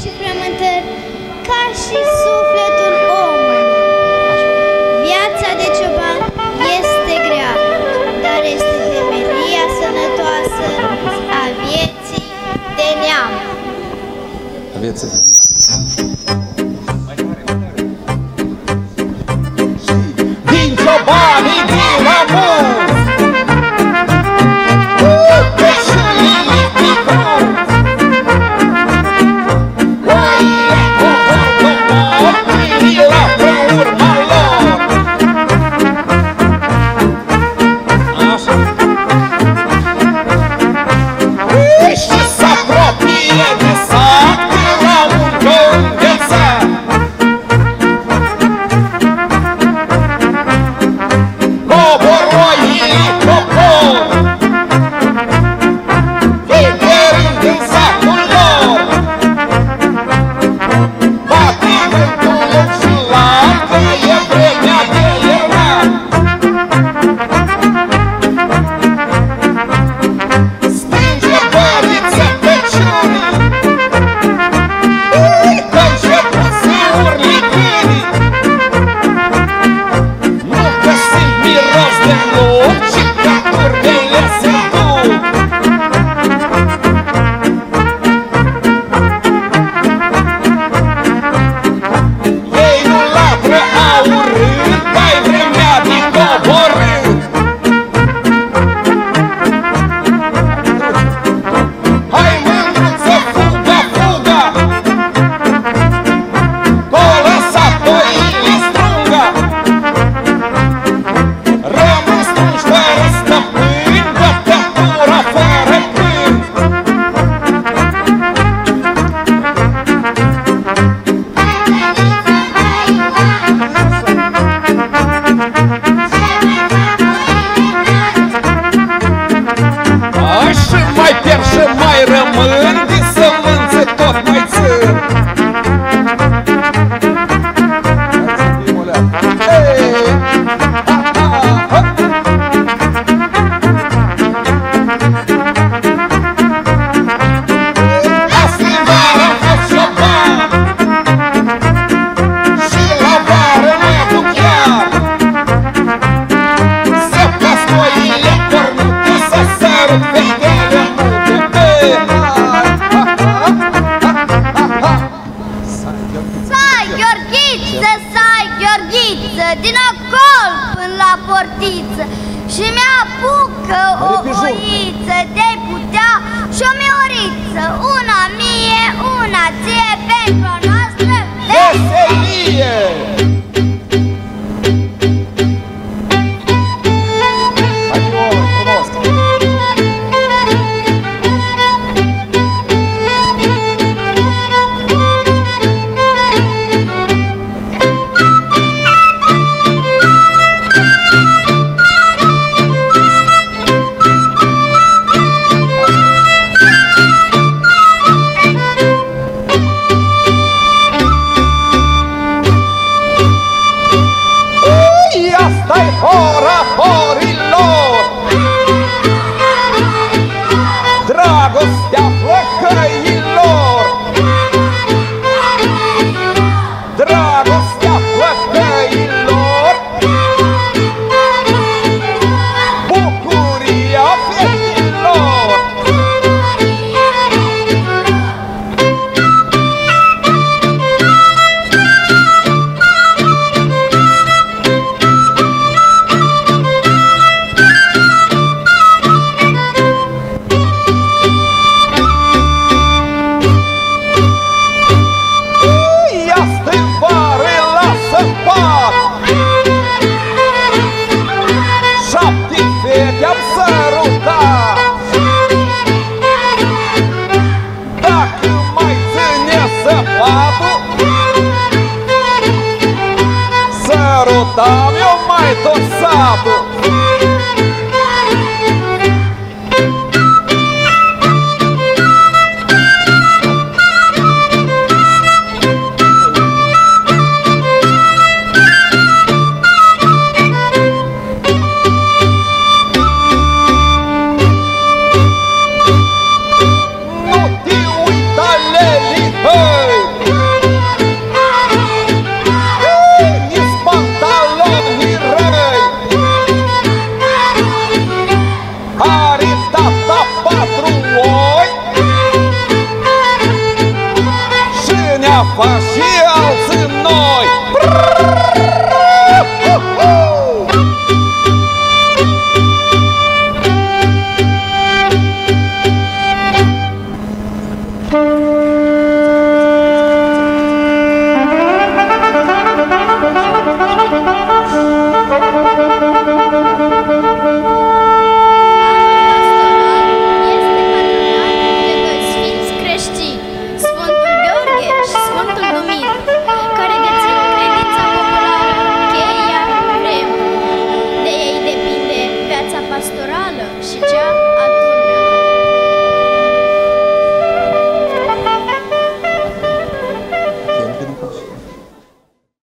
și frământări, ca și sufletul omului. Viața de cioban este grea, dar este temelia sănătoasă a vieții de neam. A vieții de neam. portiță, din acolo până la portiță Și mi-apucă o oiță de putea și o mioriță Una mie, una ție pentru a noastră up. я фашировал ценой.